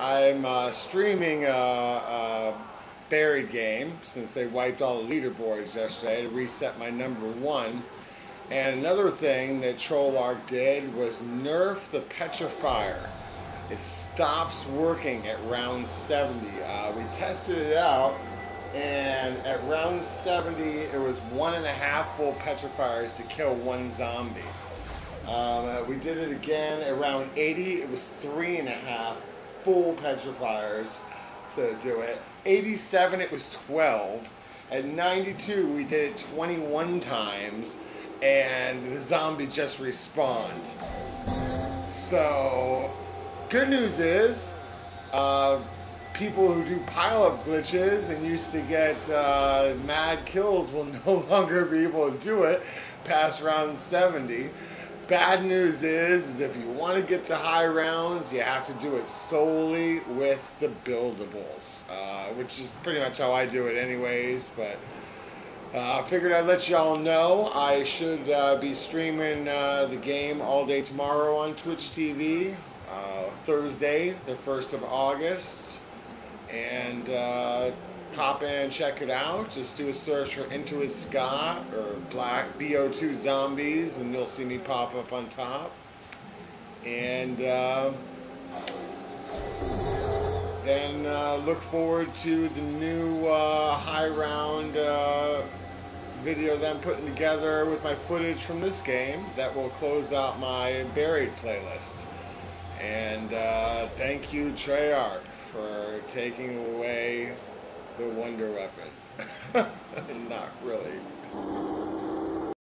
I'm uh, streaming a, buried game since they wiped all the leaderboards yesterday to reset my number one. And another thing that Trollarch did was nerf the Petrifier. It stops working at round 70. Uh, we tested it out, and at round 70, it was one and a half full Petrifiers to kill one zombie. Um, uh, we did it again at round 80. It was three and a half full petrifiers to do it. 87, it was 12. At 92, we did it 21 times, and the zombie just respawned. So, good news is, uh, people who do pile-up glitches and used to get uh, mad kills will no longer be able to do it past round 70. Bad news is, is if you want to get to high rounds, you have to do it solely with the buildables, uh, which is pretty much how I do it anyways, but uh, I figured I'd let y'all know. I should uh, be streaming uh, the game all day tomorrow on Twitch TV, uh, Thursday, the 1st of August, and uh, pop in and check it out. Just do a search for in2itScott or Black BO2 Zombies, and you'll see me pop up on top. And uh, then uh, look forward to the new uh, high round uh, video that I'm putting together with my footage from this game that will close out my buried playlist. And uh, thank you, Treyarch, for taking away the wonder weapon. Not really.